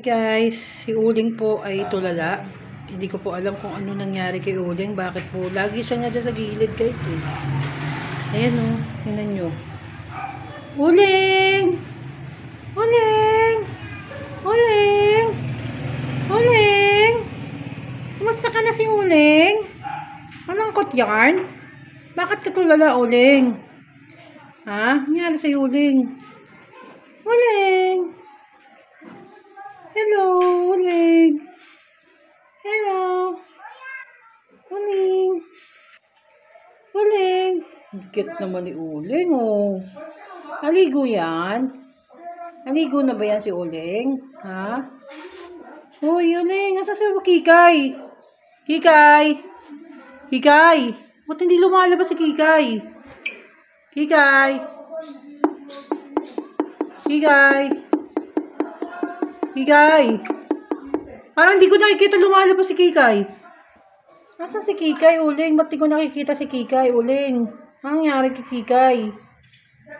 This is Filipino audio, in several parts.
Hi guys, si Uling po ay tulala. Hindi ko po alam kung ano nangyari kay Uling. Bakit po? Lagi siya nga dyan sa gilid guys eh. Ayan o, oh, tingnan nyo. Uling! Uling! Uling! Uling! Kumusta ka na si Uling? Anong kot yarn? Bakit ka tulala Uling? Ha? Nangyari sa Uling? Uling! Hello, Uling. Hello. Uling. Uling. Cute naman ni Uling, oh. Aligo yan. Aligo na ba yan si Uling? Ha? Uy, Uling. Asa si Kikay? Kikay. Kikay. Ba't hindi lumalabas si Kikay? Kikay. Kikay. Kikay! Parang hindi ko nakikita lumalabas si Kikay. Nasaan si Kikay, Uling? Ba't di ko nakikita si Kikay, Uling? Anong nangyari kay Kikay?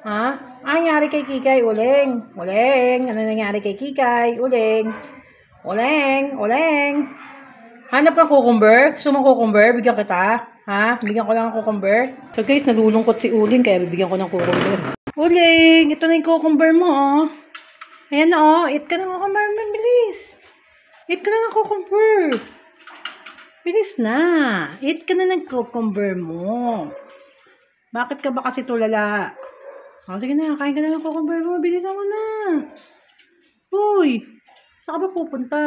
Ha? Anong nangyari kay Kikay, Uling? Uling! Ano nangyari kay Kikay, Uling? Uling! Uling! Hanap ka cucumber? Gusto mo cucumber? Bigyan kita? Ha? Bigyan ko lang ng cucumber? So guys, nalulungkot si Uling kaya bibigyan ko ng cucumber. Uling! Ito na yung cucumber mo, oh. Ayan na, oh. Eat ka na ng cucumber. Bilis. Eat ka na ng cucumber. Bilis na. Eat ka na ng cucumber mo. Bakit ka ba kasi tulala? Oh, sige na. Kain ka na ng cucumber mo. Bilisan mo na. Uy. Saan ka ba pupunta?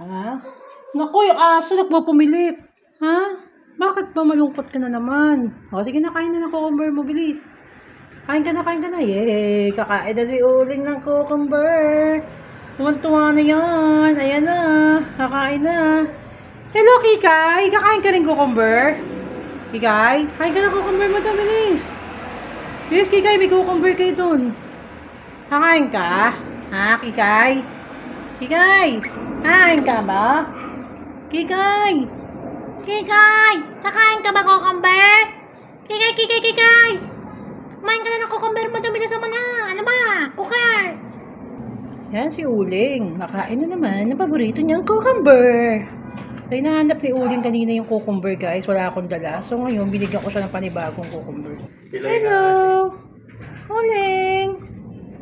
Ha? Naku, yung aso nagpupumilit. Ha? Bakit ba malungkot ka na naman? O, sige na. Kain na ng cucumber mo. Bilis. Kain ka na, kain ka na. Yay! Kakain na si Uling ng cucumber. Tuwan-tuwa na yan. Ayan na. Kakain na. Hello, Kikay. Kakain ka rin cucumber? Kikay? Kain ka na cucumber mo daw, bilis. Bilis, Kikay. May cucumber kayo dun. Kakain ka? Ha, Kikay? Kikay? Kain ka ba? Kikay? Kikay? Kakain ka ba cucumber? Kikay, Kikay, Kikay? Kumain ka na ng cucumber mo, dumilasan mo na. Ano ba? Kukar. Yan si Uling. Nakain na naman ng paborito niyang cucumber. Ay, nahanap ni Uling kanina yung cucumber, guys. Wala akong dala. So, ngayon, binigyan ko siya ng panibagong cucumber. Hello! Uling!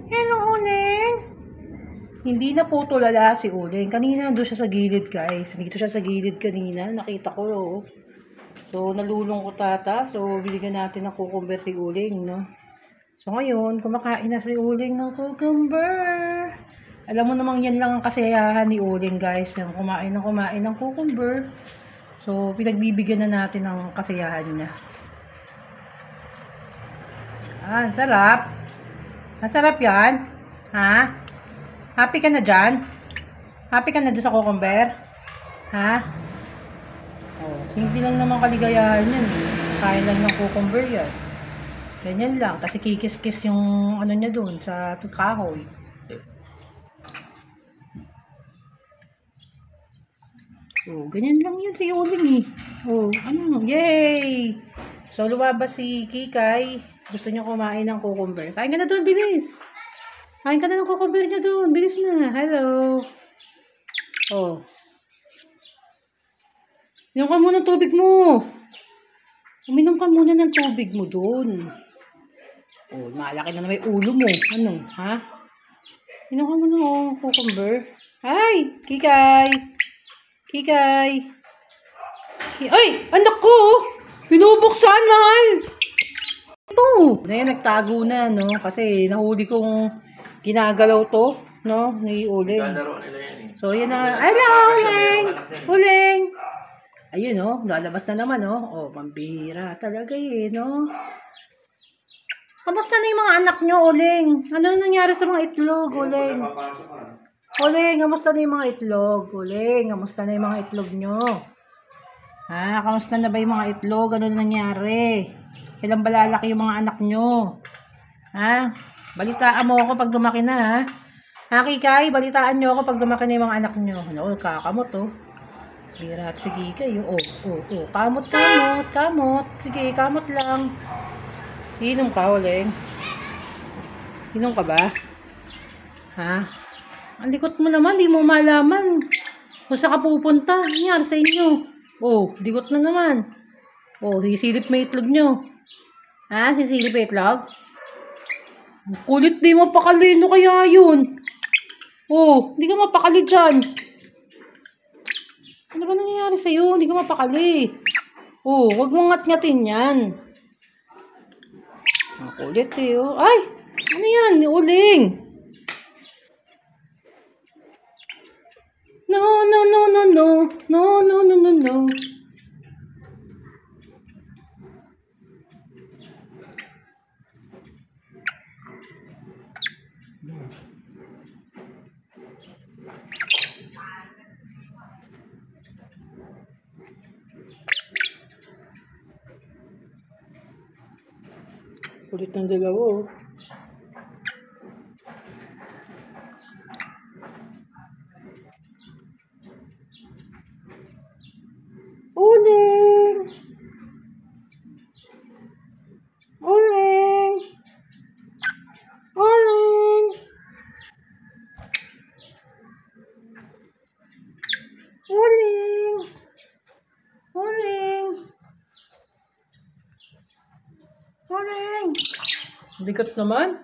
Hello, Uling! Hindi na po tulala si Uling. Kanina, doon siya sa gilid, guys. Dito siya sa gilid kanina. Nakita ko, oh. So, nalulungkot ata. So, binigyan natin ng cucumber si Uling, no? So, ngayon, kumakain na si Uling ng cucumber. Alam mo namang yan lang ang kasiyahan ni Uling, guys. Yung kumain ng kumain ng cucumber. So, pinagbibigyan na natin ng kasiyahan niya. Ah, sarap. Masarap yan. Ha? Happy ka na dyan? Happy ka na dyan sa cucumber? Ha? Oh, simple lang naman kaligayahan yan eh. Kaya lang ng cucumber yan. Ganyan lang. Kasi kikis-kis yung ano niya doon sa kahoy. Oh, ganyan lang yan si Uling eh. Oh, ano? Yay! So, lumabas si Kikay. Gusto niya kumain ng cucumber. Kain ka na doon, bilis! Kain ka na ng cucumber niya doon. Bilis na. Hello! Oh, Inom ka muna ng tubig mo. Uminom ka muna ng tubig mo doon. Oh, malaki na na may ulo mo. Ano, ha? Inom ka muna, oh, cucumber. Ay, Kikay. Kikay. Ay, anak ko, oh. Binubuksan, mahal. Ito. Na nagtago na, no? Kasi nahuli kong ginagalaw to, no? Ni Uling. So, yan na. Hello, Uling. Uling. Ayun, oh. Lalabas na naman, oh. Oh, pambira talaga eh, no? Kamusta na yung mga anak nyo, Uling? Ano nangyari sa mga itlog, Uling? Uling, kamusta na yung mga itlog? Uling, kamusta na yung mga itlog nyo? Ha? Kamusta na ba yung mga itlog? Ano nangyari? Ilang balalaki yung mga anak nyo? Ha? Balitaan mo ako pag lumaki na, ha? Ha, Kikay? Balitaan nyo ako pag lumaki na yung mga anak nyo. Ano, kakamot, oh. Bira, sige kayo. Oh, oh, oh. Kamot, kamot, kamot. Sige, kamot lang. Inom ka, uling. Inom ka ba? Ha? Ang likot mo naman, di mo malaman. Kung saan ka pupunta, nangyari sa inyo. Oh, dikot na naman. Oh, sisilip mo itlog nyo. Ha? Sisilip itlog? Kulit di mapakali. Ano kaya yun? Oh, di ka mapakali dyan. Ano ba nangyayari sa'yo? Hindi ka mapakali. Oh, wag mong ngat-ngatin yan. Ang kulit eh, oh. Ay! Ano yan? Uling! No, no, no, no, no. No, no, no, no, no. Kulit ng dalawa, oh. Uling! Uling! Uling! Uling! Uling! Uling! Bigat naman.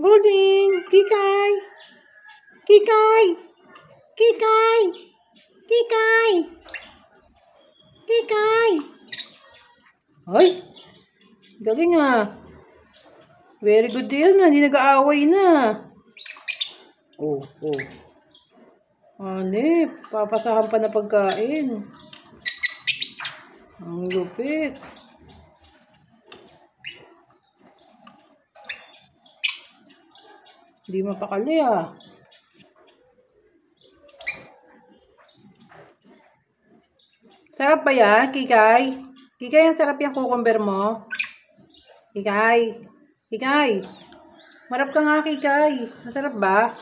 Uling! Kikay! Kikay! Kikay! Kikay! Kikay! Ay! Galing ah. Very good yan na. Hindi nag-aaway na. Oh, oh. Ane, papasahan pa na pagkain. Ang lupit. Hindi mapakali ah. Sarap ba yan, Kikay? Kikay, ang sarap yung cucumber mo. Kikay. Kikay. Marap ka nga, Kikay. Masarap ba?